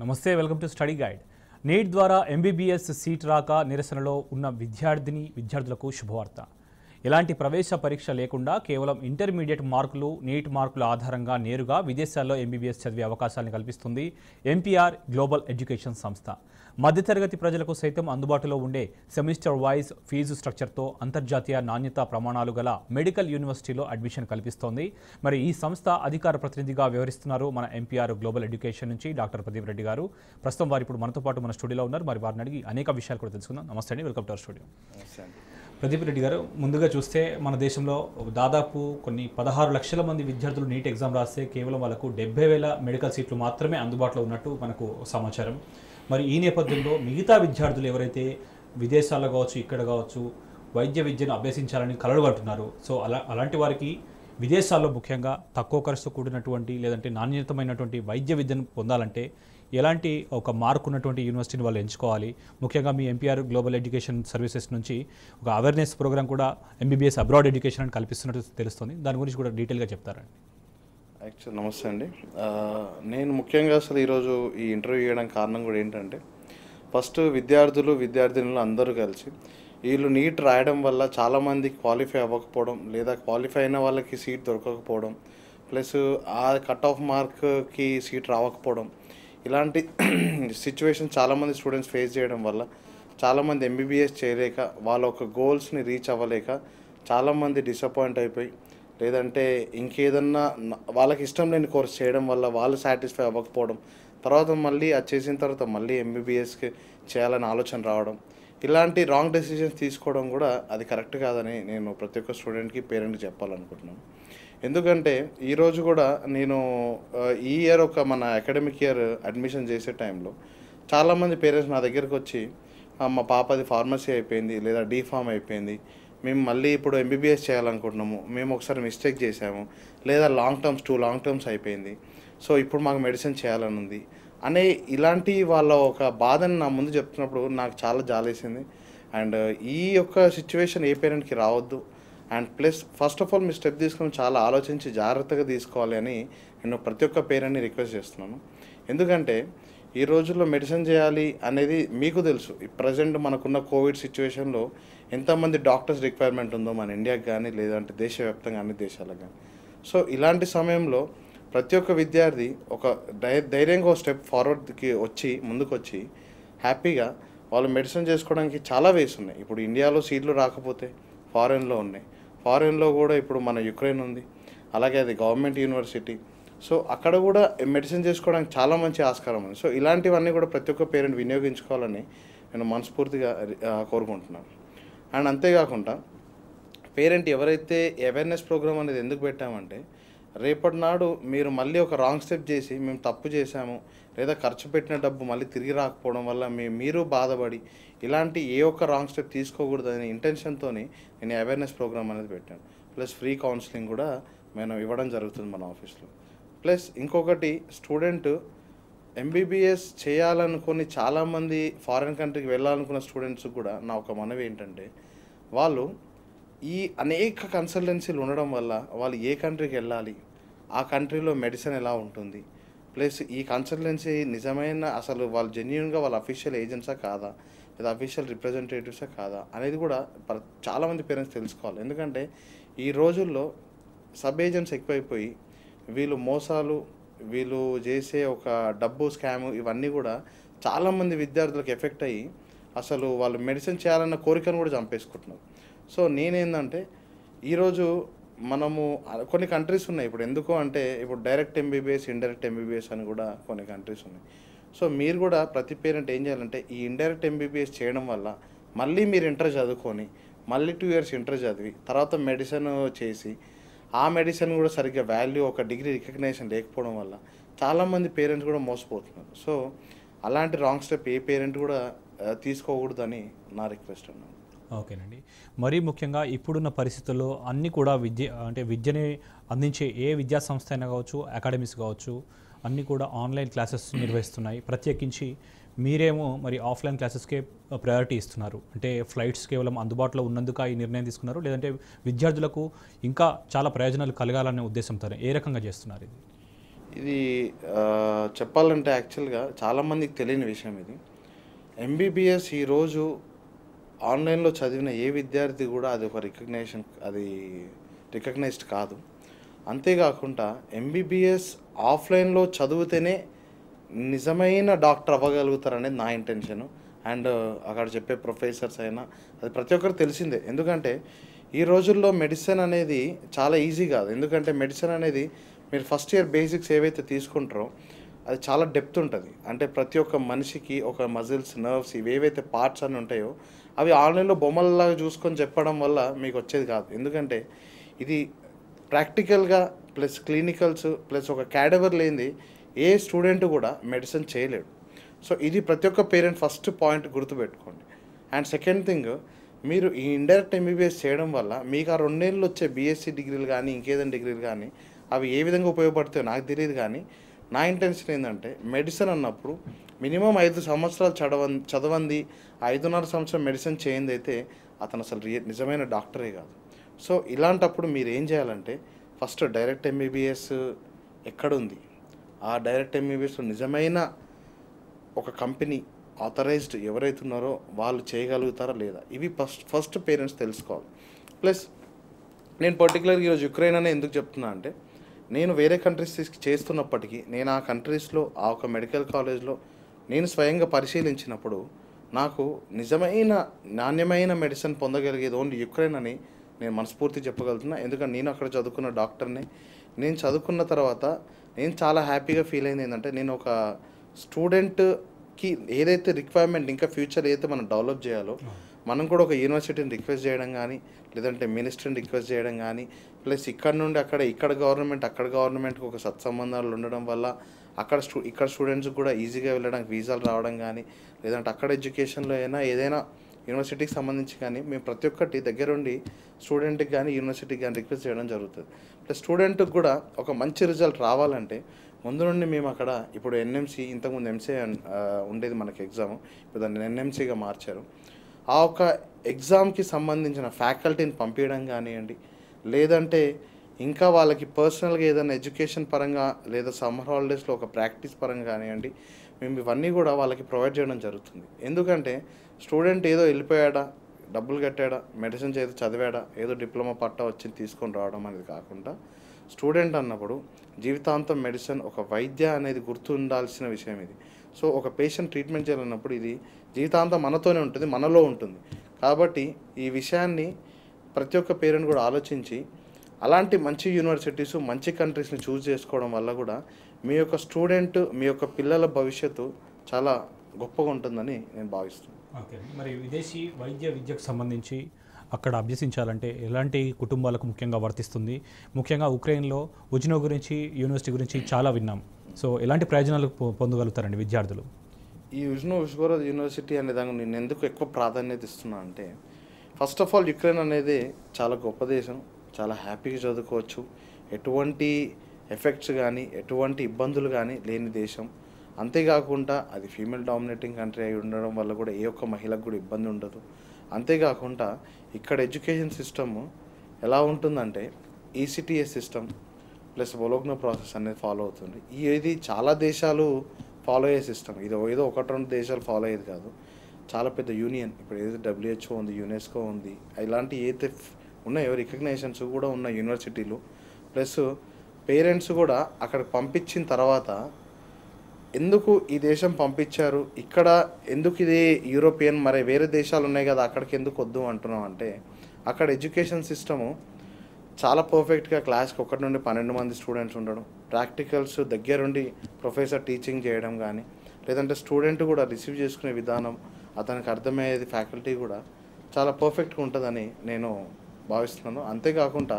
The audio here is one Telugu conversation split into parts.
నమస్తే welcome to study guide. NEET ద్వారా ఎంబీబీఎస్ సీట్ రాక నిరసనలో ఉన్న విద్యార్థిని విద్యార్థులకు శుభవార్త. ఎలాంటి ప్రవేశ పరీక్ష లేకుండా కేవలం ఇంటర్మీడియట్ మార్కులు నీట్ మార్కుల ఆధారంగా నేరుగా విదేశాల్లో ఎంబీబీఎస్ చదివే అవకాశాలను కల్పిస్తుంది ఎంపీఆర్ గ్లోబల్ ఎడ్యుకేషన్ సంస్థ. మధ్యతరగతి ప్రజలకు సైతం అందుబాటులో ఉండే సెమిస్టర్ వైజ్ ఫీజు స్ట్రక్చర్తో అంతర్జాతీయ నాణ్యతా ప్రమాణాలు గల మెడికల్ యూనివర్సిటీలో అడ్మిషన్ కల్పిస్తోంది. మరి ఈ సంస్థ అధికార ప్రతినిధిగా వ్యవహరిస్తున్నారు మన ఎంపీఆర్ గ్లోబల్ ఎడ్యుకేషన్ నుంచి డాక్టర్ ప్రదీప్ రెడ్డి గారు. ప్రస్తుతం వారు ఇప్పుడు మనతో పాటు మన స్టూడియోలో ఉన్నారు. మరి వారిని అడిగి అనేక విషయాలు కూడా తెలుసుకుందాం. నమస్తే అండి. Welcome to our studio. Pradeep Reddy గారు ముందుగా చూస్తే మన దేశంలో దాదాపు కొన్ని పదహారు లక్షల మంది విద్యార్థులు నీట్ ఎగ్జామ్ రాస్తే కేవలం వాళ్ళకు డెబ్బై వేల మెడికల్ సీట్లు మాత్రమే అందుబాటులో ఉన్నట్టు మనకు సమాచారం. మరి ఈ నేపథ్యంలో మిగతా విద్యార్థులు ఎవరైతే విదేశాల్లో కావచ్చు ఇక్కడ కావచ్చు వైద్య విద్యను అభ్యసించాలని కలలు కంటున్నారు. సో అలా అలాంటి వారికి విదేశాల్లో ముఖ్యంగా తక్కువ ఖర్చుతో కూడినటువంటి లేదంటే నాణ్యతమైనటువంటి వైద్య విద్యను పొందాలంటే ఎలాంటి ఒక మార్క్ ఉన్నటువంటి యూనివర్సిటీని వాళ్ళు ఎంచుకోవాలి? ముఖ్యంగా మీ ఎంపీఆర్ గ్లోబల్ ఎడ్యుకేషన్ సర్వీసెస్ నుంచి ఒక అవేర్నెస్ ప్రోగ్రామ్ కూడా ఎంబీబీఎస్ అబ్రాడ్ ఎడ్యుకేషన్ అని కల్పిస్తున్నట్టు తెలుస్తుంది. దాని గురించి కూడా డీటెయిల్గా చెప్తారండి. యాక్చువల్ నమస్తే అండి. నేను ముఖ్యంగా అసలు ఈరోజు ఈ ఇంటర్వ్యూ చేయడానికి కారణం కూడా ఏంటంటే ఫస్ట్ విద్యార్థులు విద్యార్థినులు అందరూ కలిసి వీళ్ళు నీట్ రాయడం వల్ల చాలామంది క్వాలిఫై అవ్వకపోవడం లేదా క్వాలిఫై అయిన వాళ్ళకి సీట్ దొరకకపోవడం ప్లస్ ఆ కట్ ఆఫ్ మార్క్కి సీట్ రావకపోవడం ఇలాంటి సిచ్యువేషన్ చాలామంది స్టూడెంట్స్ ఫేస్ చేయడం వల్ల చాలామంది ఎంబీబీఎస్ చేయలేక వాళ్ళ ఒక గోల్స్ని రీచ్ అవ్వలేక చాలామంది డిసప్పాయింట్ అయిపోయి లేదంటే ఇంకేదన్నా వాళ్ళకి ఇష్టం లేని కోర్స్ చేయడం వల్ల వాళ్ళు సాటిస్ఫై అవ్వకపోవడం తర్వాత మళ్ళీ అది చేసిన తర్వాత మళ్ళీ ఎంబీబీఎస్కి చేయాలని ఆలోచన రావడం ఇలాంటి రాంగ్ డెసిషన్స్ తీసుకోవడం కూడా అది కరెక్ట్ కాదని నేను ప్రతి ఒక్క స్టూడెంట్కి పేరెంట్కి చెప్పాలనుకుంటున్నాను. ఎందుకంటే ఈరోజు కూడా నేను ఈ ఇయర్ ఒక మన అకాడమిక్ ఇయర్ అడ్మిషన్ చేసే టైంలో చాలామంది పేరెంట్స్ నా దగ్గరికి వచ్చి మా పాపది ఫార్మసీ అయిపోయింది లేదా డీఫామ్ అయిపోయింది. మేము మళ్ళీ ఇప్పుడు ఎంబీబీఎస్ చేయాలనుకుంటున్నాము. మేము ఒకసారి మిస్టేక్ చేసాము లేదా long terms two long terms అయిపోయింది. సో ఇప్పుడు మాకు మెడిసిన్ చేయాలని ఉంది. అనే ఇలాంటి వాళ్ళ ఒక బాధని నా ముందు చెప్తున్నప్పుడు నాకు చాలా జాలేసింది. అండ్ ఈ యొక్క సిచ్యువేషన్ ఏ పేరెంట్కి రావద్దు. And plus first of all me step తీసుకుని చాలా ఆలోచించి జాగ్రత్తగా తీసుకోవాలి అని నేను ప్రతి ఒక్క పేరెంట్ని రిక్వెస్ట్ చేస్తున్నాను. ఎందుకంటే ఈ రోజుల్లో మెడిసిన్ చేయాలి అనేది మీకు తెలుసు. ఈ ప్రజెంట్ మనకున్న కోవిడ్ సిచ్యువేషన్లో ఎంతమంది డాక్టర్స్ రిక్వైర్మెంట్ ఉందో మన ఇండియాకి కానీ లేదంటే దేశవ్యాప్తంగా అన్ని దేశాలకు కానీ. సో ఇలాంటి సమయంలో ప్రతి ఒక్క విద్యార్థి ఒక ధై ధైర్యంగా ఒక స్టెప్ ఫార్వర్డ్కి వచ్చి ముందుకొచ్చి హ్యాపీగా వాళ్ళు మెడిసిన్ చేసుకోవడానికి చాలా వేస్ ఉన్నాయి. ఇప్పుడు ఇండియాలో సీట్లు రాకపోతే ఫారెన్లో ఉన్నాయి. ఫారెన్లో కూడా ఇప్పుడు మన యుక్రెయిన్ ఉంది. అలాగే అది గవర్నమెంట్ యూనివర్సిటీ. సో అక్కడ కూడా మెడిసిన్ చేసుకోవడానికి చాలా మంచి ఆస్కారం ఉంది. సో ఇలాంటివన్నీ కూడా ప్రతి ఒక్క పేరెంట్ వినియోగించుకోవాలని నేను మనస్ఫూర్తిగా కోరుకుంటున్నాను. అండ్ అంతేకాకుండా పేరెంట్ ఎవరైతే అవేర్నెస్ ప్రోగ్రామ్ అనేది ఎందుకు పెట్టామంటే రేపటి నాడు మీరు మళ్ళీ ఒక రాంగ్ స్టెప్ చేసి మేము తప్పు చేశాము లేదా ఖర్చు పెట్టిన డబ్బు మళ్ళీ తిరిగి రాకపోవడం వల్ల మీ మీరు బాధపడి ఇలాంటి ఏ ఒక్క రాంగ్ స్టెప్ తీసుకోకూడదనే ఇంటెన్షన్తో నేను అవేర్నెస్ ప్రోగ్రామ్ అనేది పెట్టాను. ప్లస్ ఫ్రీ కౌన్సిలింగ్ కూడా మేము ఇవ్వడం జరుగుతుంది మన ఆఫీస్లో ప్లస్ ఇంకొకటి స్టూడెంట్ ఎంబీబీఎస్ చేయాలనుకుని చాలామంది ఫారిన్ కంట్రీకి వెళ్ళాలనుకున్న స్టూడెంట్స్ కూడా నా ఒక మనవి ఏంటంటే వాళ్ళు ఈ అనేక కన్సల్టెన్సీలు ఉండడం వల్ల వాళ్ళు ఏ కంట్రీకి వెళ్ళాలి ఆ కంట్రీలో మెడిసిన్ ఎలా ఉంటుంది? ప్లస్ ఈ కన్సల్టెన్సీ నిజమైన అసలు వాళ్ళు జెన్యున్గా వాళ్ళ అఫీషియల్ ఏజెంట్సా కాదా? లేదా అఫీషియల్ రిప్రజెంటేటివ్సే కాదా అనేది కూడా చాలామంది పేరెంట్స్ తెలుసుకోవాలి. ఎందుకంటే ఈ రోజుల్లో సబ్ ఏజెంట్స్ ఎక్కువైపోయి వీళ్ళు మోసాలు వీళ్ళు చేసే ఒక డబ్బు స్కామ్ ఇవన్నీ కూడా చాలామంది విద్యార్థులకు ఎఫెక్ట్ అయ్యి అసలు వాళ్ళు మెడిసిన్ చేయాలన్న కోరికను కూడా చంపేసుకుంటున్నారు. సో నేనేందంటే ఈరోజు మనము కొన్ని కంట్రీస్ ఉన్నాయి. ఇప్పుడు ఎందుకు అంటే ఇప్పుడు డైరెక్ట్ ఎంబీబీఎస్ ఇండైరెక్ట్ ఎంబీబీఎస్ అని కూడా కొన్ని కంట్రీస్ ఉన్నాయి. సో మీరు కూడా ప్రతి పేరెంట్ ఏం చేయాలంటే ఈ ఇండైరెక్ట్ ఎంబీబీఎస్ చేయడం వల్ల మళ్ళీ మీరు ఇంటర్ చదువుకొని మళ్ళీ టూ ఇయర్స్ ఇంటర్ చదివి తర్వాత మెడిసిన్ చేసి ఆ మెడిసిన్ కూడా సరిగ్గా వాల్యూ ఒక డిగ్రీ రికగ్నేషన్ లేకపోవడం వల్ల చాలామంది పేరెంట్స్ కూడా మోసపోతున్నారు. సో అలాంటి రాంగ్ స్టెప్ ఏ పేరెంట్ కూడా తీసుకోకూడదని నా రిక్వెస్ట్ అన్నాను ఓకేనండి. మరీ ముఖ్యంగా ఇప్పుడున్న పరిస్థితుల్లో అన్నీ కూడా విద్య అంటే విద్యని అందించే ఏ విద్యా సంస్థ అయినా కావచ్చు అకాడమీస్ కావచ్చు అన్నీ కూడా ఆన్లైన్ క్లాసెస్ నిర్వహిస్తున్నాయి. ప్రత్యేకించి మీరేమో మరి ఆఫ్లైన్ క్లాసెస్కే ప్రయారిటీ ఇస్తున్నారు. అంటే ఫ్లైట్స్ కేవలం అందుబాటులో ఉన్నందుక ఈ నిర్ణయం తీసుకున్నారు? లేదంటే విద్యార్థులకు ఇంకా చాలా ప్రయోజనాలు కలగాలనే ఉద్దేశంతో ఏ రకంగా చేస్తున్నారు ఇది? ఇది చెప్పాలంటే యాక్చువల్గా చాలామందికి తెలియని విషయం ఇది. ఎంబీబీఎస్ ఈరోజు ఆన్లైన్లో చదివిన ఏ విద్యార్థి కూడా అది ఒక రికగ్నేషన్ అది రికగ్నైజ్డ్ కాదు. అంతేకాకుండా ఎంబీబీఎస్ ఆఫ్లైన్లో చదివితేనే నిజమైన డాక్టర్ అవ్వగలుగుతారనేది నా ఇంటెన్షన్. అండ్ అక్కడ చెప్పే ప్రొఫెసర్స్ అయినా అది ప్రతి ఒక్కరు తెలిసిందే. ఎందుకంటే ఈ రోజుల్లో మెడిసిన్ అనేది చాలా ఈజీ కాదు. ఎందుకంటే మెడిసిన్ అనేది మీరు ఫస్ట్ ఇయర్ బేసిక్స్ ఏవైతే తీసుకుంటారో అది చాలా డెప్త్ ఉంటుంది. అంటే ప్రతి ఒక్క మనిషికి ఒక మజిల్స్ నర్వ్స్ ఇవి ఏవైతే పార్ట్స్ అని ఉంటాయో అవి ఆన్లైన్లో బొమ్మలలాగా చూసుకొని చెప్పడం వల్ల మీకు వచ్చేది కాదు. ఎందుకంటే ఇది ప్రాక్టికల్గా ప్లస్ క్లినికల్స్ ప్లస్ ఒక క్యాడవర్ లేనిది ఏ స్టూడెంట్ కూడా మెడిసిన్ చేయలేడు. సో ఇది ప్రతి ఒక్క పేరెంట్ ఫస్ట్ పాయింట్ గుర్తుపెట్టుకోండి. అండ్ సెకండ్ థింగ్ మీరు ఈ ఇండైరెక్ట్ ఎంబీబీఎస్ చేయడం వల్ల మీకు ఆ రెండేళ్ళు వచ్చే బీఎస్సీ డిగ్రీలు కానీ ఇంకేదైనా డిగ్రీలు కానీ అవి ఏ విధంగా ఉపయోగపడతాయో నాకు తెలియదు కానీ నా ఇంటెన్షన్ ఏంటంటే మెడిసిన్ అన్నప్పుడు మినిమం ఐదు సంవత్సరాలు చదవ చదవంది ఐదున్నర సంవత్సరం మెడిసిన్ చేయింది అయితే అతను అసలు నిజమైన డాక్టరే కాదు. సో ఇలాంటప్పుడు మీరు ఏం చేయాలంటే ఫస్ట్ డైరెక్ట్ ఎంబీబీఎస్ ఎక్కడుంది? ఆ డైరెక్ట్ ఎంబీబీఎస్ నిజమైన ఒక కంపెనీ ఆథరైజ్డ్ ఎవరైతే ఉన్నారో వాళ్ళు చేయగలుగుతారా లేదా? ఇవి ఫస్ట్ ఫస్ట్ పేరెంట్స్ తెలుసుకోవాలి. ప్లస్ నేను పర్టికులర్గా ఈరోజు యుక్రెయిన్ అనే ఎందుకు చెప్తున్నా అంటే నేను వేరే కంట్రీస్ చేస్తున్నప్పటికీ నేను ఆ కంట్రీస్లో ఆ ఒక మెడికల్ కాలేజ్లో నేను స్వయంగా పరిశీలించినప్పుడు నాకు నిజమైన నాణ్యమైన మెడిసిన్ పొందగలిగేది ఓన్లీ యుక్రెయిన్ అని నేను మనస్ఫూర్తి చెప్పగలుగుతున్నా. ఎందుకంటే నేను అక్కడ చదువుకున్న డాక్టర్ని. నేను చదువుకున్న తర్వాత నేను చాలా హ్యాపీగా ఫీల్ అయింది ఏంటంటే నేను ఒక స్టూడెంట్కి ఏదైతే రిక్వైర్మెంట్ ఇంకా ఫ్యూచర్ ఏదైతే మనం డెవలప్ చేయాలో మనం కూడా ఒక యూనివర్సిటీని రిక్వెస్ట్ చేయడం కానీ లేదంటే మినిస్టర్ని రిక్వెస్ట్ చేయడం కానీ ప్లస్ ఇక్కడ నుండి అక్కడ ఇక్కడ గవర్నమెంట్ అక్కడ గవర్నమెంట్కి ఒక సత్సంబంధాలు ఉండడం వల్ల అక్కడ స్టూ ఇక్కడ స్టూడెంట్స్ కూడా ఈజీగా వెళ్ళడానికి వీసాలు రావడం కానీ లేదంటే అక్కడ ఎడ్యుకేషన్లో అయినా ఏదైనా యూనివర్సిటీకి సంబంధించి కానీ మేము ప్రతి ఒక్కటి దగ్గరుండి స్టూడెంట్కి కానీ యూనివర్సిటీకి కానీ రిక్వెస్ట్ చేయడం జరుగుతుంది. ప్లస్ స్టూడెంట్కి కూడా ఒక మంచి రిజల్ట్ రావాలంటే ముందు నుండి మేము అక్కడ ఇప్పుడు ఎన్ఎంసీ ఇంతకుముందు ఎంసీ ఉండేది మనకి ఎగ్జామ్ ఇప్పుడు దాన్ని ఎన్ఎంసీగా మార్చారు. ఆ ఒక ఎగ్జామ్కి సంబంధించిన ఫ్యాకల్టీని పంపించడం కానివ్వండి లేదంటే ఇంకా వాళ్ళకి పర్సనల్గా ఏదైనా ఎడ్యుకేషన్ పరంగా లేదా సమ్మర్ హాలిడేస్లో ఒక ప్రాక్టీస్ పరంగా కానివ్వండి మేము ఇవన్నీ కూడా వాళ్ళకి ప్రొవైడ్ చేయడం జరుగుతుంది. ఎందుకంటే స్టూడెంట్ ఏదో వెళ్ళిపోయాడా డబ్బులు కట్టాడా మెడిసిన్స్ ఏదో చదివాడా ఏదో డిప్లొమా పట్టా వచ్చింది తీసుకొని రావడం అనేది కాకుండా స్టూడెంట్ అన్నప్పుడు జీవితాంతం మెడిసిన్ ఒక వైద్య అనేది గుర్తు ఉండాల్సిన విషయం ఇది. సో ఒక పేషెంట్ ట్రీట్మెంట్ చేయాలన్నప్పుడు ఇది జీవితాంతం మనతోనే ఉంటుంది మనలో ఉంటుంది. కాబట్టి ఈ విషయాన్ని ప్రతి ఒక్క పేరెంట్ కూడా ఆలోచించి అలాంటి మంచి యూనివర్సిటీస్ మంచి కంట్రీస్ని చూస్ చేసుకోవడం వల్ల కూడా మీ యొక్క స్టూడెంట్ మీ యొక్క పిల్లల భవిష్యత్తు చాలా గొప్పగా ఉంటుందని నేను భావిస్తున్నాను. ఓకే. మరి విదేశీ వైద్య విద్యకు సంబంధించి అక్కడ అభ్యసించాలంటే ఎలాంటి కుటుంబాలకు ముఖ్యంగా వర్తిస్తుంది? ముఖ్యంగా ఉక్రెయిన్లో ఉజ్నో గురించి యూనివర్సిటీ గురించి చాలా విన్నాం. సో ఎలాంటి ప్రయోజనాలు పొందగలుగుతారండి విద్యార్థులు? ఈ విష్ణు విశ్వరాజ్ యూనివర్సిటీ అనే దానికి నేను ఎందుకు ఎక్కువ ప్రాధాన్యత ఇస్తున్నా అంటే ఫస్ట్ ఆఫ్ ఆల్ యుక్రెయిన్ అనేది చాలా గొప్ప దేశం. చాలా హ్యాపీగా చదువుకోవచ్చు. ఎటువంటి ఎఫెక్ట్స్ కానీ ఎటువంటి ఇబ్బందులు కానీ లేని దేశం. అంతేకాకుండా అది ఫీమేల్ డామినేటింగ్ కంట్రీ అయి ఉండడం వల్ల కూడా ఏ ఒక్క మహిళకు కూడా ఇబ్బంది ఉండదు. అంతేకాకుండా ఇక్కడ ఎడ్యుకేషన్ సిస్టమ్ ఎలా ఉంటుందంటే ECTS system plus Bologna process అనేది ఫాలో అవుతుంది. ఈ ఇది చాలా దేశాలు ఫాలో అయ్యే సిస్టమ్. ఇది ఏదో ఒకటి రెండు దేశాలు ఫాలో అయ్యేది కాదు. చాలా పెద్ద యూనియన్. ఇప్పుడు ఏదైతే డబ్ల్యూహెచ్ఓ ఉంది యునెస్కో ఉంది ఇలాంటి ఏదైతే ఉన్నాయో. రికగ్నైజేషన్స్ కూడా ఉన్న యూనివర్సిటీలు ప్లస్ పేరెంట్స్ కూడా అక్కడికి పంపించిన తర్వాత ఎందుకు ఈ దేశం పంపించారు? ఇక్కడ ఎందుకు ఇది యూరోపియన్ మరి వేరే దేశాలు ఉన్నాయి కదా అక్కడికి ఎందుకు వద్దు అంటున్నాం అంటే అక్కడ ఎడ్యుకేషన్ సిస్టము చాలా పర్ఫెక్ట్గా క్లాస్కి ఒకటి నుండి పన్నెండు మంది స్టూడెంట్స్ ఉండడం ప్రాక్టికల్స్ దగ్గరుండి ప్రొఫెసర్ టీచింగ్ చేయడం కానీ లేదంటే స్టూడెంట్ కూడా రిసీవ్ చేసుకునే విధానం అతనికి అర్థమయ్యేది ఫ్యాకల్టీ కూడా చాలా పర్ఫెక్ట్గా ఉంటుందని నేను భావిస్తున్నాను. అంతేకాకుండా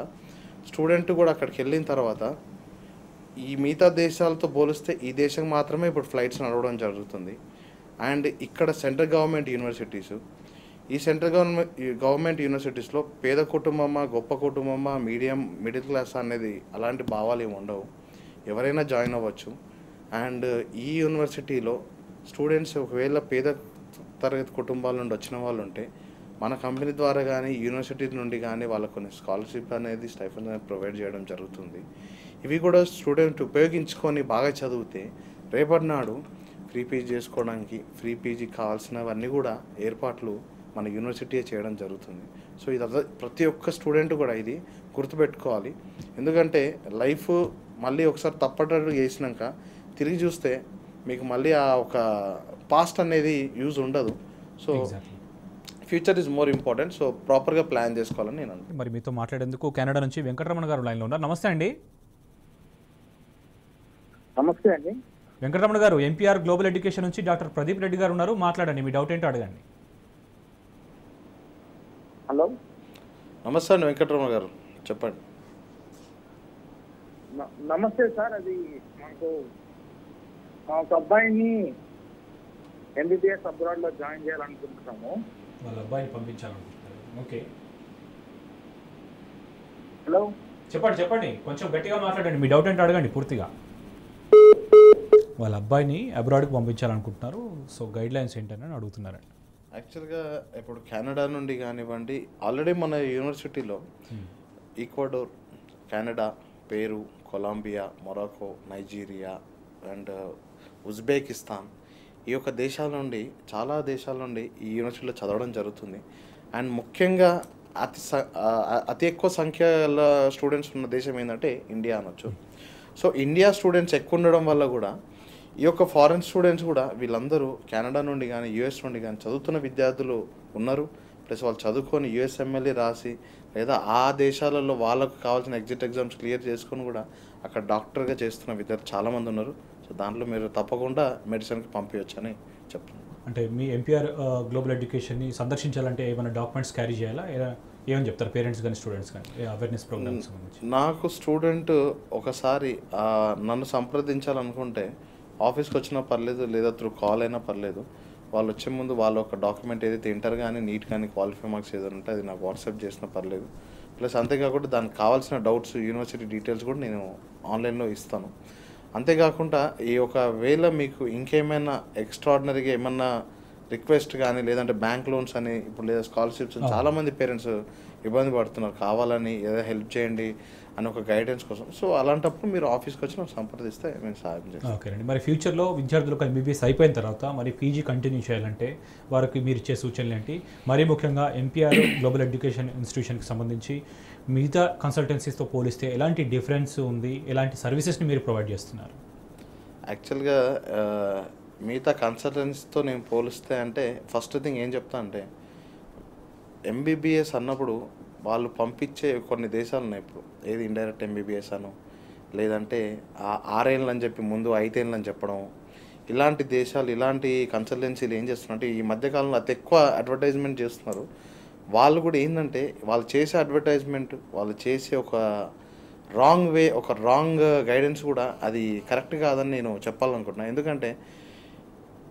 స్టూడెంట్ కూడా అక్కడికి వెళ్ళిన తర్వాత ఈ మిగతా దేశాలతో పోలిస్తే ఈ దేశం మాత్రమే ఇప్పుడు ఫ్లైట్స్ నడవడం జరుగుతుంది. అండ్ ఇక్కడ సెంట్రల్ గవర్నమెంట్ యూనివర్సిటీస్ ఈ సెంట్రల్ గవర్నమెంట్ గవర్నమెంట్ యూనివర్సిటీస్లో పేద కుటుంబమా గొప్ప కుటుంబమా మీడియం మిడిల్ క్లాస్ అనేది అలాంటి భావాలు ఏమి ఉండవు. ఎవరైనా జాయిన్ అవ్వచ్చు. అండ్ ఈ యూనివర్సిటీలో స్టూడెంట్స్ ఒకవేళ పేద తరగతి కుటుంబాల నుండి వచ్చిన వాళ్ళు ఉంటే మన కంపెనీ ద్వారా కానీ యూనివర్సిటీ నుండి కానీ వాళ్ళకు కొన్ని స్కాలర్షిప్ అనేది స్టైఫన్ అనేది ప్రొవైడ్ చేయడం జరుగుతుంది. ఇవి కూడా స్టూడెంట్ ఉపయోగించుకొని బాగా చదివితే రేపటి నాడు ఫ్రీ పీజీ చేసుకోవడానికి ఫ్రీ పీజీ కావాల్సినవన్నీ కూడా ఏర్పాట్లు మన యూనివర్సిటీ చేయడం జరుగుతుంది. సో ఇది ప్రతి ఒక్క స్టూడెంట్ కూడా ఇది గుర్తుపెట్టుకోవాలి. ఎందుకంటే లైఫ్ మళ్ళీ ఒకసారి తప్పటట్టు చేసినాక తిరిగి చూస్తే మీకు మళ్ళీ ఆ ఒక పాస్ట్ అనేది యూజ్ ఉండదు. So future is more important so ప్రాపర్గా ప్లాన్ చేసుకోవాలని నేను అనుకుంటున్నాను. మరి మీతో మాట్లాడేందుకు కెనడా నుంచి వెంకటరమణ గారు లైన్లో ఉన్నారు. నమస్తే అండి. నమస్తే అండి. వెంకటరమణ గారు ఎంపీఆర్ గ్లోబల్ ఎడ్యుకేషన్ నుంచి డాక్టర్ ప్రదీప్ రెడ్డి గారు ఉన్నారు. మాట్లాడండి మీ డౌట్ ఏంటో అడగండి. హలో. నమస్తే అండి వెంకటరమణ గారు. చెప్పండి. నమస్తే సార్ అది మాకు మా ఒక అబ్బాయిని ఎంబీబీఎస్ అబ్రాడ్లో జాయిన్ చేయాలనుకుంటున్నాము. వాళ్ళ అబ్బాయిని పంపించాలనుకుంటున్నారు. ఓకే. హలో? చెప్పండి చెప్పండి. కొంచెం గట్టిగా మాట్లాడండి. మీ డౌట్ ఏంటో అడగండి పూర్తిగా. వాళ్ళ అబ్బాయిని అబ్రాడ్కి పంపించాలనుకుంటున్నారు. సో గైడ్ లైన్స్ ఏంటని అడుగుతున్నారండి. యాక్చువల్గా ఇప్పుడు కెనడా నుండి కానివ్వండి ఆల్రెడీ మన యూనివర్సిటీలో Ecuador Canada Peru Colombia Morocco Nigeria and Uzbekistan ఈ యొక్క దేశాల నుండి చాలా దేశాల నుండి ఈ యూనివర్సిటీలో చదవడం జరుగుతుంది. అండ్ ముఖ్యంగా అతి స- అతి ఎక్కువ సంఖ్యలో స్టూడెంట్స్ ఉన్న దేశం ఏంటంటే ఇండియా అనొచ్చు. సో ఇండియా స్టూడెంట్స్ ఎక్కువ ఉండడం వల్ల కూడా ఈ యొక్క ఫారెన్ స్టూడెంట్స్ కూడా వీళ్ళందరూ కెనడా నుండి కానీ యూఎస్ నుండి కానీ చదువుతున్న విద్యార్థులు ఉన్నారు. ప్లస్ వాళ్ళు చదువుకొని యుఎస్ఎంఎల్ఏ రాసి లేదా ఆ దేశాలలో వాళ్ళకు కావాల్సిన ఎగ్జిట్ ఎగ్జామ్స్ క్లియర్ చేసుకొని కూడా అక్కడ డాక్టర్గా చేస్తున్న విద్యార్థులు చాలామంది ఉన్నారు. సో దాంట్లో మీరు తప్పకుండా మెడిసిన్కి పంపించవచ్చని చెప్తున్నాను. అంటే మీ ఎంపీఆర్ గ్లోబల్ ఎడ్యుకేషన్ని సందర్శించాలంటే ఏమైనా డాక్యుమెంట్స్ క్యారీ చేయాలా? ఏమని చెప్తారు? పేరెంట్స్ కానీ స్టూడెంట్స్ కానీ అవేర్నెస్ ప్రోగ్రామ్స్ సంబంధించి? నాకు స్టూడెంట్ ఒకసారి నన్ను సంప్రదించాలనుకుంటే ఆఫీస్కి వచ్చినా పర్లేదు లేదా త్రూ కాల్ అయినా పర్లేదు వాళ్ళు వచ్చే ముందు వాళ్ళ ఒక డాక్యుమెంట్ ఏదైతే ఇంటర్ కానీ నీట్ కానీ క్వాలిఫై మార్క్స్ ఏదైనా ఉంటే అది నాకు వాట్సాప్ చేసినా పర్లేదు. ప్లస్ అంతేకాకుండా దానికి కావాల్సిన డౌట్స్ యూనివర్సిటీ డీటెయిల్స్ కూడా నేను ఆన్లైన్లో ఇస్తాను. అంతేకాకుండా ఈ ఒక వేళ మీకు ఇంకేమైనా ఎక్స్ట్రాడినరీగా ఏమన్నా రిక్వెస్ట్ కానీ లేదంటే బ్యాంక్ లోన్స్ అని ఇప్పుడు లేదా స్కాలర్షిప్స్ చాలా మంది పేరెంట్స్ ఇబ్బంది పడుతున్నారు. కావాలని ఏదో హెల్ప్ చేయండి. అని ఒక గైడెన్స్ కోసం. సో అలాంటప్పుడు మీరు ఆఫీస్కి వచ్చి నాకు సంప్రదిస్తే మేము సహాయం చేస్తాం. ఓకే అండి. మరి ఫ్యూచర్లో విద్యార్థులకు ఎంబీబీఎస్ అయిపోయిన తర్వాత మరి పీజీ కంటిన్యూ చేయాలంటే వారికి మీరు ఇచ్చే సూచనలు ఏంటి? మరీ ముఖ్యంగా ఎంపీఆర్ గ్లోబల్ ఎడ్యుకేషన్ ఇన్స్టిట్యూషన్కి సంబంధించి మిగతా కన్సల్టెన్సీస్తో పోలిస్తే ఎలాంటి డిఫరెన్స్ ఉంది? ఎలాంటి సర్వీసెస్ని మీరు ప్రొవైడ్ చేస్తున్నారు? యాక్చువల్గా మిగతా కన్సల్టెన్సీతో నేను పోలిస్తే అంటే ఫస్ట్ థింగ్ ఏం చెప్తా అంటే ఎంబీబీఎస్ అన్నప్పుడు వాళ్ళు పంపించే కొన్ని దేశాలు ఉన్నాయి ఇప్పుడు. ఏది ఇండైరెక్ట్ ఎంబీబీఎస్ అను లేదంటే ఆరేళ్ళు అని చెప్పి ముందు ఐదేళ్ళు అని చెప్పడం. ఇలాంటి దేశాలు ఇలాంటి కన్సల్టెన్సీలు ఏం చేస్తున్నారంటే ఈ మధ్యకాలంలో అతి ఎక్కువ అడ్వర్టైజ్మెంట్ చేస్తున్నారు. వాళ్ళు కూడా ఏంటంటే వాళ్ళు చేసే అడ్వర్టైజ్మెంట్ వాళ్ళు చేసే ఒక రాంగ్ వే ఒక రాంగ్ గైడెన్స్ కూడా అది కరెక్ట్ కాదని నేను చెప్పాలనుకుంటున్నాను ఎందుకంటే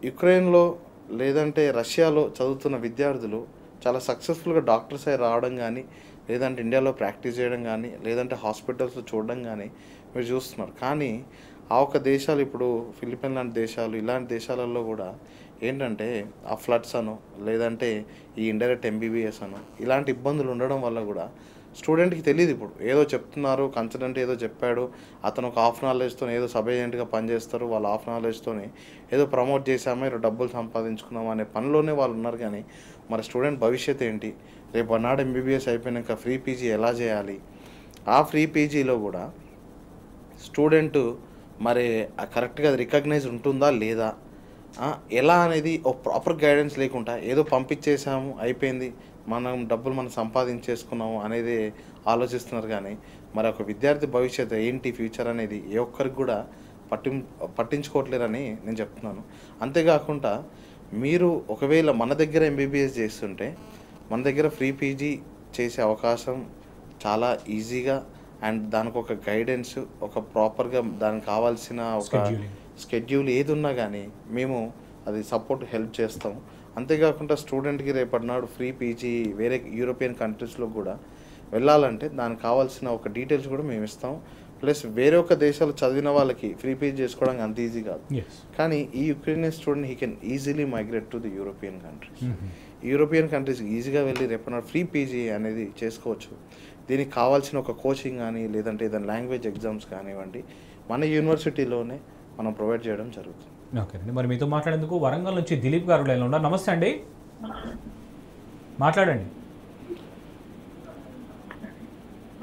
యుక్రెయిన్లో లేదంటే రష్యాలో చదువుతున్న విద్యార్థులు చాలా సక్సెస్ఫుల్గా డాక్టర్స్ అయి రావడం కానీ లేదంటే ఇండియాలో ప్రాక్టీస్ చేయడం కానీ లేదంటే హాస్పిటల్స్లో చూడడం కానీ మీరు చూస్తున్నారు. కానీ ఆ ఒక్క దేశాలు ఇప్పుడు ఫిలిపిన్ లాంటి దేశాలు ఇలాంటి దేశాలలో కూడా ఏంటంటే ఆ ఫ్లడ్స్ అను లేదంటే ఈ ఇండైరెక్ట్ ఎంబీబీఎస్ అను ఇలాంటి ఇబ్బందులు ఉండడం వల్ల కూడా స్టూడెంట్కి తెలియదు ఇప్పుడు. ఏదో చెప్తున్నారు కన్సల్టెంట్ ఏదో చెప్పాడు అతను ఒక హాఫ్ నాలెడ్జ్తో ఏదో సబ్ ఏజెంట్గా పనిచేస్తారు వాళ్ళ హాఫ్ నాలెడ్జ్తో ఏదో ప్రమోట్ చేసామా ఏదో డబ్బులు సంపాదించుకున్నామా అనే పనిలోనే వాళ్ళు ఉన్నారు కానీ మరి స్టూడెంట్ భవిష్యత్ ఏంటి? రేపు అన్నాడు ఎంబీబీఎస్ అయిపోయినాక ఫ్రీ పీజీ ఎలా చేయాలి? ఆ ఫ్రీ పీజీలో కూడా స్టూడెంట్ మరి కరెక్ట్గా రికగ్నైజ్ ఉంటుందా లేదా? ఎలా అనేది ఒక ప్రాపర్ గైడెన్స్ లేకుండా ఏదో పంపించేసాము అయిపోయింది. మనం డబ్బులు మనం సంపాదించేసుకున్నాము అనేది ఆలోచిస్తున్నారు కానీ మరి ఒక విద్యార్థి భవిష్యత్తు ఏంటి ఫ్యూచర్ అనేది ఏ ఒక్కరికి కూడా పట్టి పట్టించుకోవట్లేరని నేను చెప్తున్నాను. అంతేకాకుండా మీరు ఒకవేళ మన దగ్గర ఎంబీబీఎస్ చేస్తుంటే మన దగ్గర ఫ్రీ పీజీ చేసే అవకాశం చాలా ఈజీగా అండ్ దానికి ఒక గైడెన్స్ ఒక ప్రాపర్గా దానికి కావాల్సిన ఒక. స్కెడ్యూల్ ఏది ఉన్నా కానీ మేము అది సపోర్ట్ హెల్ప్ చేస్తాం అంతేకాకుండా స్టూడెంట్కి రేపటి నాడు ఫ్రీ పీజీ వేరే యూరోపియన్ కంట్రీస్లో కూడా వెళ్ళాలంటే దానికి కావాల్సిన ఒక డీటెయిల్స్ కూడా మేము ఇస్తాం ప్లస్ వేరే ఒక దేశాలు చదివిన వాళ్ళకి ఫ్రీ పీజీ చేసుకోవడానికి అంత ఈజీ కాదు. కానీ ఈ Ukrainian student he can easily migrate to the European countries European countries ఈజీగా వెళ్ళి రేపటి ఫ్రీ పీజీ అనేది చేసుకోవచ్చు. దీనికి కావాల్సిన ఒక కోచింగ్ కానీ లేదంటే ఏదైనా లాంగ్వేజ్ ఎగ్జామ్స్ కానివ్వండి మన యూనివర్సిటీలోనే మనం ప్రొవైడ్ చేయడం జరుగుతుంది. ఓకే అండి. మరి మీతో మాట్లాడేందుకు వరంగల్ నుంచి దిలీప్ గారు లైన్లో ఉన్నారు. నమస్తే అండి. మాట్లాడండి.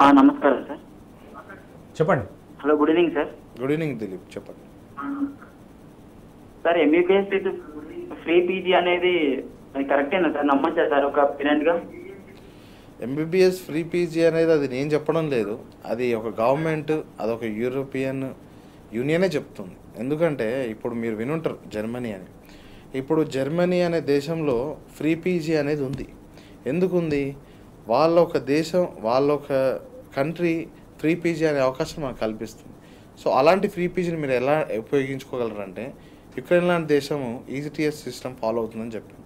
ఆ, నమస్కారం సార్. చెప్పండి. Hello good evening sir. Good evening Dileep చెప్పండి. Sir MBBS with free PG అనేది కరెక్టేనా సార్? నమ్మచ్చా సార్ ఒక పేరెంట్గా ఎంబీబీఎస్ ఫ్రీ పీజీ అనేది అది నేను చెప్పడం లేదు. అది ఒక గవర్నమెంట్ అదొక యూరోపియన్ యూనియనే చెప్తుంది. ఎందుకంటే ఇప్పుడు మీరు వినుంటారు జర్మనీ అని. ఇప్పుడు జర్మనీ అనే దేశంలో ఫ్రీ పీజీ అనేది ఉంది. ఎందుకు ఉంది వాళ్ళ ఒక దేశం వాళ్ళ ఒక కంట్రీ ఫ్రీ పీజీ అనే అవకాశం మనకు కల్పిస్తుంది. సో అలాంటి ఫ్రీ పీజీని మీరు ఎలా ఉపయోగించుకోగలరంటే యుక్రెయిన్ లాంటి దేశము ఈసీటీఎస్ సిస్టమ్ ఫాలో అవుతుందని చెప్పాను.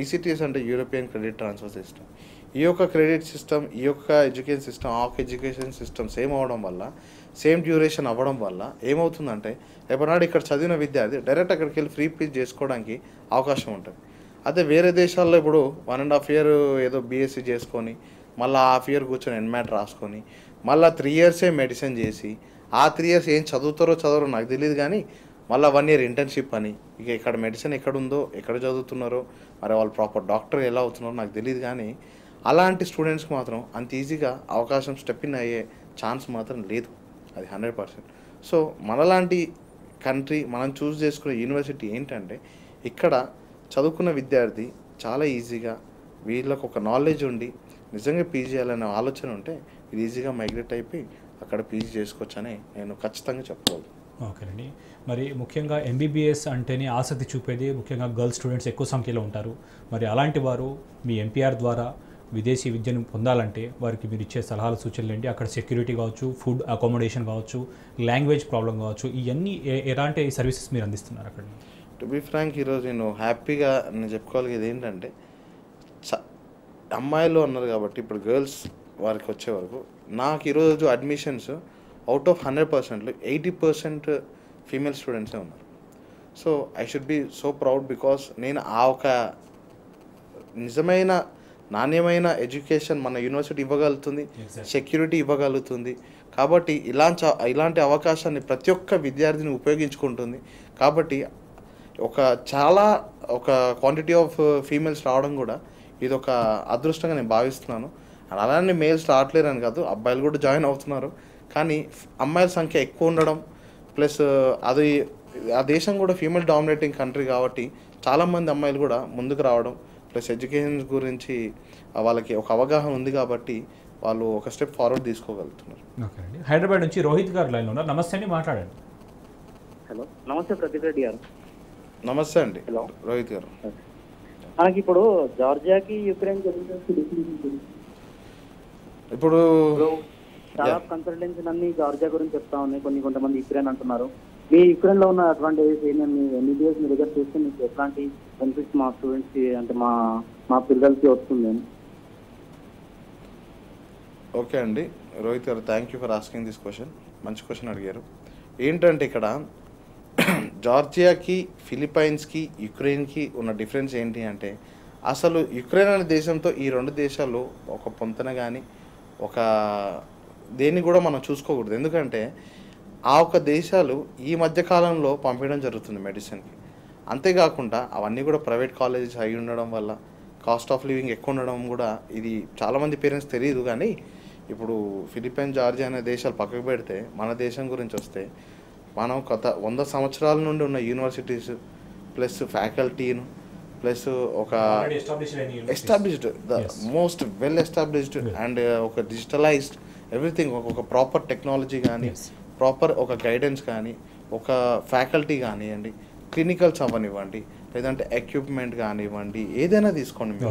ఈసీటీఎస్ అంటే యూరోపియన్ క్రెడిట్ ట్రాన్స్ఫర్ సిస్టమ్. ఈ యొక్క క్రెడిట్ సిస్టమ్ ఈ యొక్క ఎడ్యుకేషన్ సిస్టమ్ ఆ యొక్క ఎడ్యుకేషన్ సిస్టమ్ సేమ్ అవ్వడం వల్ల సేమ్ డ్యూరేషన్ అవ్వడం వల్ల ఏమవుతుందంటే రేపనాడు ఇక్కడ చదివిన విద్యార్థి డైరెక్ట్ అక్కడికి వెళ్ళి ఫ్రీ పీజీ చేసుకోవడానికి అవకాశం ఉంటుంది. అదే వేరే దేశాల్లో ఇప్పుడు వన్ అండ్ హాఫ్ ఇయర్ ఏదో బీఎస్సీ చేసుకొని మళ్ళీ హాఫ్ ఇయర్ కూర్చొని ఎన్మ్యాట్ రాసుకొని మళ్ళీ త్రీ ఇయర్సే మెడిసిన్ చేసి ఆ త్రీ ఇయర్స్ ఏం చదువుతారో చదవరో నాకు తెలియదు కానీ మళ్ళీ వన్ ఇయర్ ఇంటర్న్షిప్ అని ఇక ఇక్కడ మెడిసిన్ ఎక్కడుందో ఎక్కడ చదువుతున్నారో మరి వాళ్ళు ప్రాపర్ డాక్టర్ ఎలా అవుతున్నారో నాకు తెలియదు కానీ అలాంటి స్టూడెంట్స్కి మాత్రం అంత ఈజీగా అవకాశం స్టెప్ ఇన్ అయ్యే ఛాన్స్ మాత్రం లేదు. అది హండ్రెడ్ పర్సెంట్ సో మనలాంటి కంట్రీ మనం చూస్ చేసుకునే యూనివర్సిటీ ఏంటంటే ఇక్కడ చదువుకున్న విద్యార్థి చాలా ఈజీగా వీళ్ళకు ఒక నాలెడ్జ్ ఉండి నిజంగా పీజీ చేయాలనే ఆలోచన ఉంటే ఇది ఈజీగా మైగ్రేట్ అయిపోయి అక్కడ పీజీ చేసుకోవచ్చని నేను ఖచ్చితంగా చెప్పగలను ఓకేనండి. మరి ముఖ్యంగా ఎంబీబీఎస్ అంటేనే ఆసక్తి చూపేది ముఖ్యంగా గర్ల్స్ స్టూడెంట్స్ ఎక్కువ సంఖ్యలో ఉంటారు. మరి అలాంటి వారు మీ ఎంపీఆర్ ద్వారా విదేశీ విద్యను పొందాలంటే వారికి మీరు ఇచ్చే సలహాలు సూచనలు ఏంటి? అక్కడ సెక్యూరిటీ కావచ్చు ఫుడ్ అకామిడేషన్ కావచ్చు లాంగ్వేజ్ ప్రాబ్లం కావచ్చు ఇవన్నీ ఏ- ఎలాంటి సర్వీసెస్ మీరు అందిస్తున్నారు అక్కడ? టు బి ఫ్రాంక్ ఈరోజు నేను హ్యాపీగా నేను చెప్పుకోగలిగేది ఏంటంటే అమ్మాయిలు అన్నారు కాబట్టి ఇప్పుడు గర్ల్స్ వారికి వచ్చే వరకు. నాకు ఈరోజు అడ్మిషన్స్ అవుట్ ఆఫ్ హండ్రెడ్ పర్సెంట్లో ఎయిటీ పర్సెంట్ ఫీమేల్ స్టూడెంట్సే ఉన్నారు. So I should be so proud because నేను ఆ ఒక నిజమైన నాణ్యమైన ఎడ్యుకేషన్ మన యూనివర్సిటీ ఇవ్వగలుగుతుంది. సెక్యూరిటీ ఇవ్వగలుగుతుంది. కాబట్టి ఇలాంటి ఇలాంటి అవకాశాన్ని ప్రతి ఒక్క విద్యార్థిని ఉపయోగించుకుంటుంది. కాబట్టి ఒక చాలా ఒక క్వాంటిటీ ఆఫ్ ఫీమేల్స్ రావడం కూడా ఇది ఒక అదృష్టంగా నేను భావిస్తున్నాను. అలానే మేల్స్ రావట్లేరు అని కాదు అబ్బాయిలు కూడా జాయిన్ అవుతున్నారు. కానీ అమ్మాయిల సంఖ్య ఎక్కువ ఉండడం ప్లస్ అది ఆ దేశం కూడా ఫీమేల్ డామినేటింగ్ కంట్రీ కాబట్టి చాలామంది అమ్మాయిలు కూడా ముందుకు రావడం ప్లస్ ఎడ్యుకేషన్ గురించి వాళ్ళకి ఒక అవగాహన ఉంది కాబట్టి వాళ్ళు ఒక స్టెప్ ఫార్వర్డ్ తీసుకోగలుగుతున్నారు. హైదరాబాద్ నుంచి రోహిత్ గారు లైన్లో ఉన్నారు. నమస్తే అండి మాట్లాడండి. హలో. నమస్తే ప్రదీప్ రెడ్డి గారు. నమస్తే అండి. Hello. రోహిత్ గారు. మనకి ఇప్పుడు జార్జియాకి యుక్రెయిన్ ఇప్పుడు చాలా. కన్సల్టెన్సీ అన్ని జార్జియా గురించి చెప్తా ఉన్నాయి. కొన్ని కొంతమంది యుక్రెయిన్ అంటున్నారు. మీ యుక్రెయిన్లో ఉన్న అడ్వాంటేజెస్ ఏంటంటే ఎంబీబీఎస్ మీ దగ్గర చూస్తే మీకు ఎట్లాంటి బెనిఫిట్స్ మా స్టూడెంట్స్ అంటే మా మా పిల్లలకి వస్తుంది ఓకే అండి. రోహిత్ గారు thank you for asking this question మంచి క్వశ్చన్ అడిగారు. ఏంటంటే ఇక్కడ జార్జియాకి ఫిలిప్పైన్స్కి యుక్రెయిన్కి ఉన్న డిఫరెన్స్ ఏంటి అంటే అసలు యుక్రెయిన్ అనే దేశంతో ఈ రెండు దేశాలు ఒక పొంతన కానీ ఒక దేన్ని కూడా మనం చూసుకోకూడదు. ఎందుకంటే ఆ ఒక దేశాలు ఈ మధ్య కాలంలో పంపించడం జరుగుతుంది మెడిసిన్కి. అంతేకాకుండా అవన్నీ కూడా ప్రైవేట్ కాలేజెస్ అయి ఉండడం వల్ల కాస్ట్ ఆఫ్ లివింగ్ ఎక్కువ ఉండడం కూడా ఇది చాలామంది పేరెంట్స్ తెలియదు కానీ ఇప్పుడు ఫిలిప్పైన్ జార్జియా అనే దేశాలు పక్కకు పెడితే మన దేశం గురించి వస్తే మనం గత వంద సంవత్సరాల నుండి ఉన్న యూనివర్సిటీస్ ప్లస్ ఫ్యాకల్టీను ప్లస్ ఒక established the. Most well established. And ఒక డిజిటలైజ్డ్ ఎవ్రీథింగ్ ఒక ప్రాపర్ టెక్నాలజీ కానీ. ప్రాపర్ ఒక గైడెన్స్ కానీ ఒక ఫ్యాకల్టీ కానివ్వండి క్లినికల్స్ అవ్వనివ్వండి లేదంటే ఎక్విప్మెంట్ కానివ్వండి ఏదైనా తీసుకోండి మీరు.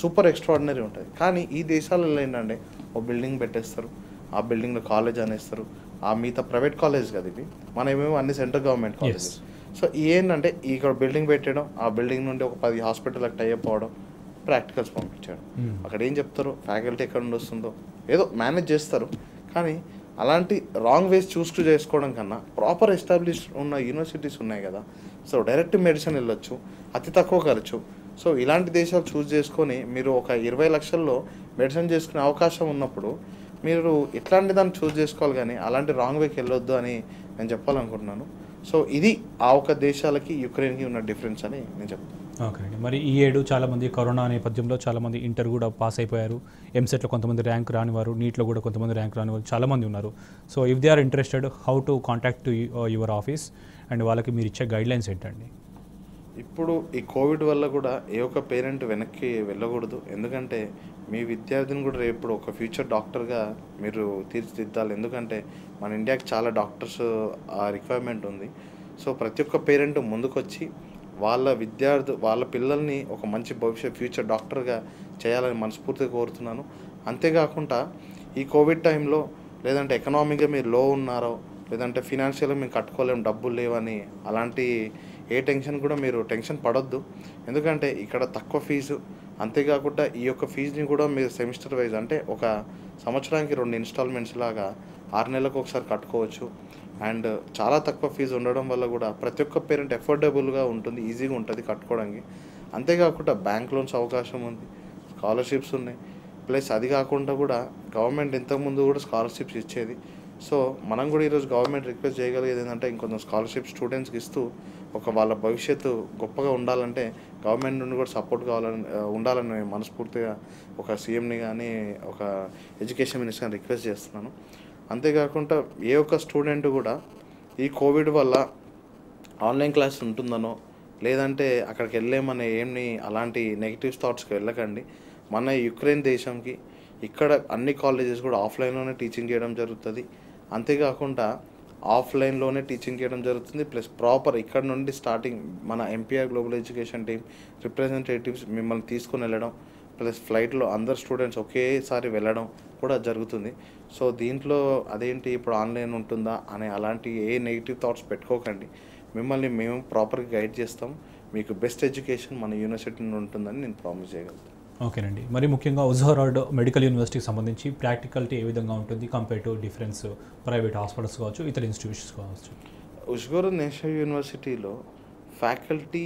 సూపర్ ఎక్స్ట్రాడినరీ ఉంటుంది కానీ ఈ దేశాలలో ఏంటంటే ఓ బిల్డింగ్ పెట్టేస్తారు ఆ బిల్డింగ్లో కాలేజ్ అనేస్తారు ఆ మిగతా ప్రైవేట్ కాలేజ్ కదా ఇవి మనమేమో అన్ని సెంట్రల్ గవర్నమెంట్ కాలేజెస్ సో ఏంటంటే ఇక్కడ బిల్డింగ్ పెట్టడం ఆ బిల్డింగ్ నుండి ఒక పది హాస్పిటల్కి టైప్ అవ్వడం ప్రాక్టికల్స్ పంపించాడు. Hmm. అక్కడ ఏం చెప్తారు? ఫ్యాకల్టీ ఎక్కడ నుండి వస్తుందో. ఏదో మేనేజ్ చేస్తారు. కానీ అలాంటి రాంగ్ వేస్ చూసుకు చేసుకోవడం కన్నా ప్రాపర్ ఎస్టాబ్లిష్ ఉన్న యూనివర్సిటీస్ ఉన్నాయి కదా. సో డైరెక్ట్ మెడిసిన్ వెళ్ళొచ్చు అతి తక్కువ ఖర్చు. సో ఇలాంటి దేశాలు చూస్ చేసుకొని మీరు ఒక ఇరవై లక్షల్లో మెడిసిన్ చేసుకునే అవకాశం ఉన్నప్పుడు మీరు ఇట్లాంటి దాన్ని చూస్ చేసుకోవాలి కానీ అలాంటి రాంగ్ వేకి వెళ్ళొద్దు అని నేను చెప్పాలనుకుంటున్నాను. సో ఇది ఆ ఒక దేశాలకి యుక్రెయిన్కి ఉన్న డిఫరెన్స్ అని నేను చెప్తాను. ఓకే అండి. మరి ఈ ఏడు చాలామంది కరోనా నేపథ్యంలో చాలామంది ఇంటర్ కూడా పాస్ అయిపోయారు. ఎంసెట్లో కొంతమంది ర్యాంక్ రానివారు నీట్లో కూడా కొంతమంది ర్యాంక్ రానివారు చాలామంది ఉన్నారు. So if they are interested how to contact your office and వాళ్ళకి మీరు ఇచ్చే గైడ్లైన్స్ ఏంటండి? ఇప్పుడు ఈ కోవిడ్ వల్ల కూడా ఏ ఒక్క పేరెంట్ వెనక్కి వెళ్ళకూడదు. ఎందుకంటే మీ విద్యార్థిని కూడా రేపు ఒక ఫ్యూచర్ డాక్టర్గా మీరు తీర్చిదిద్దాలి. ఎందుకంటే మన ఇండియాకి చాలా డాక్టర్స్ ఆ రిక్వైర్మెంట్ ఉంది. సో ప్రతి ఒక్క పేరెంట్ ముందుకొచ్చి వాళ్ళ విద్యార్థి వాళ్ళ పిల్లల్ని ఒక మంచి భవిష్యత్ ఫ్యూచర్ డాక్టర్గా చేయాలని మనస్ఫూర్తిగా కోరుతున్నాను. అంతేకాకుండా ఈ కోవిడ్ టైంలో లేదంటే ఎకనామిక్గా మీరు లో ఉన్నారో లేదంటే ఫినాన్షియల్గా మేము కట్టుకోలేము డబ్బులు లేవని అలాంటి ఏ టెన్షన్ కూడా మీరు టెన్షన్ పడొద్దు. ఎందుకంటే ఇక్కడ తక్కువ ఫీజు. అంతేకాకుండా ఈ యొక్క ఫీజుని కూడా మీరు సెమిస్టర్ వైజ్ అంటే ఒక సంవత్సరానికి రెండు ఇన్స్టాల్మెంట్స్ లాగా ఆరు నెలలకు ఒకసారి కట్టుకోవచ్చు. అండ్ చాలా తక్కువ ఫీజు ఉండడం వల్ల కూడా ప్రతి ఒక్క పేరెంట్ ఎఫోర్డబుల్గా ఉంటుంది ఈజీగా ఉంటుంది కట్టుకోవడానికి. అంతేకాకుండా బ్యాంక్ లోన్స్ అవకాశం ఉంది స్కాలర్షిప్స్ ఉన్నాయి. ప్లస్ అది కాకుండా కూడా గవర్నమెంట్ ఇంతకుముందు కూడా స్కాలర్షిప్స్ ఇచ్చేది. సో మనం కూడా ఈరోజు గవర్నమెంట్ రిక్వెస్ట్ చేయగలిగేది ఏంటంటే ఇంకొంచెం స్కాలర్షిప్ స్టూడెంట్స్కి ఇస్తూ ఒక వాళ్ళ భవిష్యత్తు గొప్పగా ఉండాలంటే గవర్నమెంట్ నుండి కూడా సపోర్ట్ కావాలని ఉండాలని నేను మనస్ఫూర్తిగా ఒక సీఎంని కానీ ఒక ఎడ్యుకేషన్ మినిస్టర్ని రిక్వెస్ట్ చేస్తున్నాను. అంతేకాకుండా ఏ ఒక్క స్టూడెంట్ కూడా ఈ కోవిడ్ వల్ల ఆన్లైన్ క్లాస్ ఉంటుందనో లేదంటే అక్కడికి వెళ్ళేమనే ఏమి అలాంటి నెగిటివ్ థాట్స్కి వెళ్ళకండి. మన యుక్రెయిన్ దేశంకి ఇక్కడ అన్ని కాలేజెస్ కూడా ఆఫ్లైన్లోనే టీచింగ్ చేయడం జరుగుతుంది. అంతేకాకుండా ఆఫ్లైన్లోనే టీచింగ్ చేయడం జరుగుతుంది. ప్లస్ ప్రాపర్ ఇక్కడ నుండి స్టార్టింగ్ మన MPR global education team representatives మిమ్మల్ని తీసుకొని వెళ్ళడం ప్లస్ ఫ్లైట్లో అందరు స్టూడెంట్స్ ఒకేసారి వెళ్ళడం కూడా జరుగుతుంది. సో దీంట్లో అదేంటి ఇప్పుడు ఆన్లైన్ ఉంటుందా అనే అలాంటి ఏ నెగిటివ్ థాట్స్ పెట్టుకోకండి. మిమ్మల్ని మేము ప్రాపర్గా గైడ్ చేస్తాం. మీకు బెస్ట్ ఎడ్యుకేషన్ మన యూనివర్సిటీ నుండి ఉంటుందని నేను ప్రామిస్ చేయగలుగుతాను. ఓకేనండి. మరి ముఖ్యంగా ఉజహరాడ్ మెడికల్ యూనివర్సిటీకి సంబంధించి ప్రాక్టికాలిటీ ఏ విధంగా ఉంటుంది compare to difference private hospitals కావచ్చు ఇతర ఇన్స్టిట్యూషన్స్ కావచ్చు? ఉష్గోర్ నేషనల్ యూనివర్సిటీలో ఫ్యాకల్టీ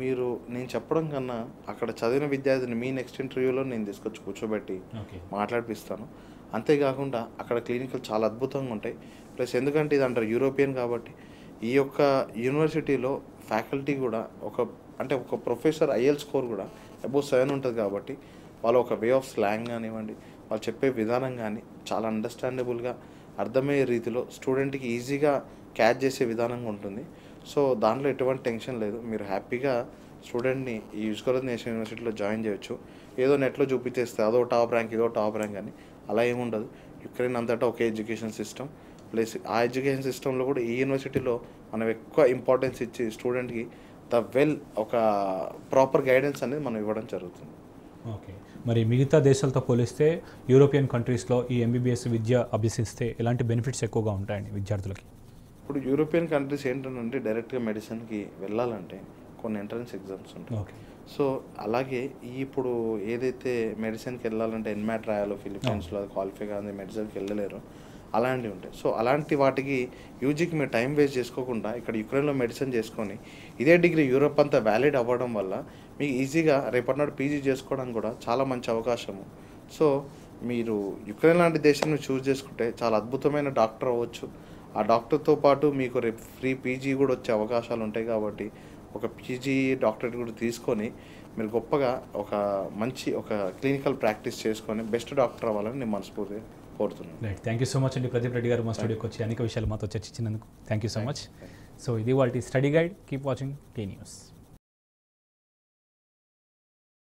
మీరు నేను చెప్పడం కన్నా అక్కడ చదివిన విద్యార్థిని మీ నెక్స్ట్ ఇంటర్వ్యూలో నేను తీసుకొచ్చి కూర్చోబెట్టి మాట్లాడిపిస్తాను. అంతేకాకుండా అక్కడ క్లినికల్ చాలా అద్భుతంగా ఉంటాయి. ప్లస్ ఎందుకంటే ఇది అంటారు యూరోపియన్ కాబట్టి ఈ యొక్క యూనివర్సిటీలో ఫ్యాకల్టీ కూడా ఒక అంటే ఒక ప్రొఫెసర్ ఐఎల్ స్కోర్ కూడా అబౌవ్ సెవెన్ ఉంటుంది కాబట్టి వాళ్ళ ఒక వే ఆఫ్ స్లాంగ్ కానివ్వండి వాళ్ళు చెప్పే విధానం కానీ చాలా అండర్స్టాండబుల్గా అర్థమయ్యే రీతిలో స్టూడెంట్కి ఈజీగా క్యాచ్ చేసే విధానంగా ఉంటుంది. సో దాంట్లో ఎటువంటి టెన్షన్ లేదు. మీరు హ్యాపీగా స్టూడెంట్ని ఈ యూస్కరత్ నేషనల్ యూనివర్సిటీలో జాయిన్ చేయొచ్చు. ఏదో నెట్లో చూపించేస్తే అదో టాప్ ర్యాంక్ ఇదో టాప్ ర్యాంక్ అని అలా ఏముండదు యుక్రెయిన్ అంతటా ఒకే ఎడ్యుకేషన్ సిస్టమ్. ప్లస్ ఆ ఎడ్యుకేషన్ సిస్టంలో కూడా ఈ యూనివర్సిటీలో మనం ఎక్కువ ఇంపార్టెన్స్ ఇచ్చి స్టూడెంట్కి ద వెల్ ఒక ప్రాపర్ గైడెన్స్ అనేది మనం ఇవ్వడం జరుగుతుంది. ఓకే. మరి మిగతా దేశాలతో పోలిస్తే యూరోపియన్ కంట్రీస్లో ఈ ఎంబీబీఎస్ విద్య అభ్యసిస్తే ఎలాంటి బెనిఫిట్స్ ఎక్కువగా ఉంటాయండి విద్యార్థులకి? ఇప్పుడు యూరోపియన్ కంట్రీస్ ఏంటంటే డైరెక్ట్గా మెడిసిన్కి వెళ్ళాలంటే కొన్ని ఎంట్రన్స్ ఎగ్జామ్స్ ఉంటాయి. ఓకే. సో అలాగే ఈ ఇప్పుడు ఏదైతే మెడిసిన్కి వెళ్ళాలంటే ఎన్మాట్ రాయాలో ఫిలిప్పీన్స్లో అది క్వాలిఫై కాదు మెడిసిన్కి వెళ్ళలేరు. అలాంటివి ఉంటాయి. సో అలాంటి వాటికి యూజీకి మీరు టైం వేస్ట్ చేసుకోకుండా ఇక్కడ యుక్రెయిన్లో మెడిసిన్ చేసుకొని ఇదే డిగ్రీ యూరోప్ అంతా వ్యాలిడ్ అవ్వడం వల్ల మీకు ఈజీగా రేపటినాడు పీజీ చేసుకోవడం కూడా చాలా మంచి అవకాశము. సో మీరు యుక్రెయిన్ లాంటి దేశాన్ని చూస్ చేసుకుంటే చాలా అద్భుతమైన డాక్టర్ అవ్వచ్చు. ఆ డాక్టర్తో పాటు మీకు రేపు ఫ్రీ పీజీ కూడా వచ్చే అవకాశాలు ఉంటాయి కాబట్టి ఒక పీజీ డాక్టరేట్ కూడా తీసుకొని మీరు గొప్పగా ఒక మంచి ఒక క్లినికల్ ప్రాక్టీస్ చేసుకొని బెస్ట్ డాక్టర్ అవ్వాలని నేను మనస్ఫూర్తిగా కోరుతున్నాను థ్యాంక్ యూ సో మచ్ అండి ప్రదీప్ రెడ్డి గారు మా స్టూడియోకి వచ్చి అనేక విషయాలు మాతో చర్చించినందుకు. Thank you so much so ఇది వాళ్ళ study guide. Keep watching K news